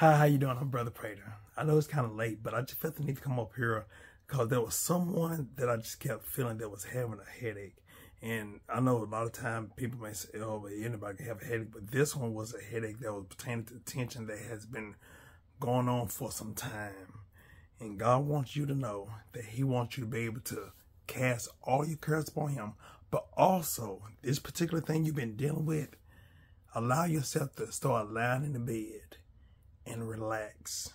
Hi, how you doing? I'm Brother Prater. I know it's kind of late, but I just felt the need to come up here because there was someone that I just kept feeling that was having a headache. And I know a lot of time people may say, oh, but anybody can have a headache, but this one was a headache that was pertaining to tension that has been going on for some time. And God wants you to know that he wants you to be able to cast all your cares upon him, but also this particular thing you've been dealing with, allow yourself to start lying in the bed and relax.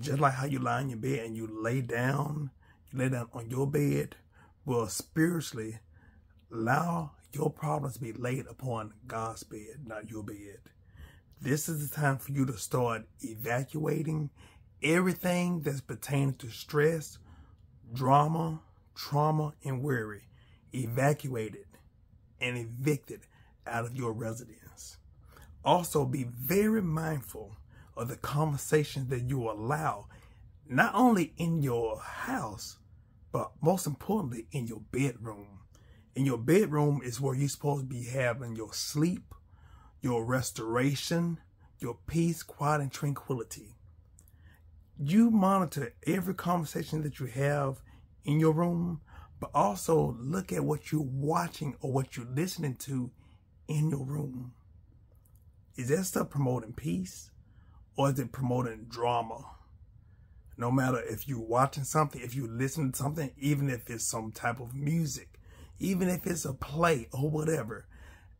Just like how you lie in your bed and you lay down, you lay down on your bed, well, spiritually, allow your problems to be laid upon God's bed, not your bed. This is the time for you to start evacuating everything that's pertaining to stress, drama, trauma, and worry. Evacuate it and evict it out of your residence. Also, be very mindful of the conversations that you allow, not only in your house, but most importantly, in your bedroom. In your bedroom is where you're supposed to be having your sleep, your restoration, your peace, quiet, and tranquility. You monitor every conversation that you have in your room, but also look at what you're watching or what you're listening to in your room. Is that stuff promoting peace? Or is it promoting drama? No matter if you're watching something, if you listen to something, even if it's some type of music, even if it's a play or whatever,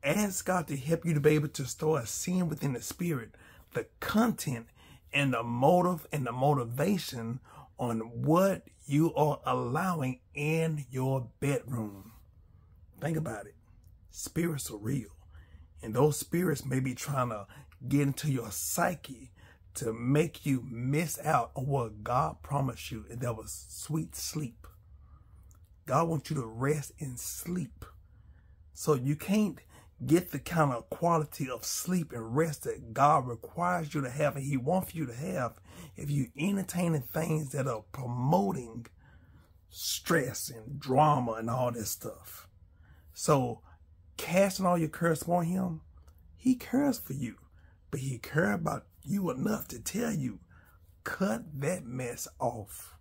ask God to help you to be able to start seeing within the spirit the content and the motive and the motivation on what you are allowing in your bedroom. Think about it. Spirits are real. And those spirits may be trying to get into your psyche to make you miss out on what God promised you, and that was sweet sleep. God wants you to rest and sleep. So you can't get the kind of quality of sleep and rest that God requires you to have and He wants you to have if you're entertaining things that are promoting stress and drama and all this stuff. So casting all your cares upon Him, He cares for you, but He cares about you enough to tell you, cut that mess off.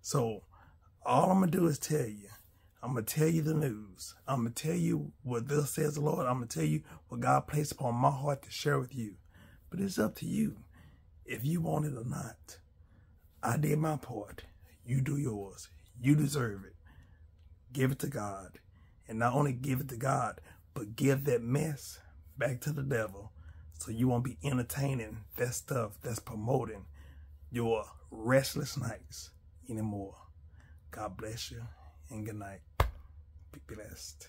So all I'm going to do is tell you, I'm going to tell you the news. I'm going to tell you what thus says the Lord. I'm going to tell you what God placed upon my heart to share with you. But it's up to you if you want it or not. I did my part. You do yours. You deserve it. Give it to God. And not only give it to God, but give that mess back to the devil so you won't be entertaining that stuff that's promoting your restless nights anymore. God bless you and good night. Be blessed.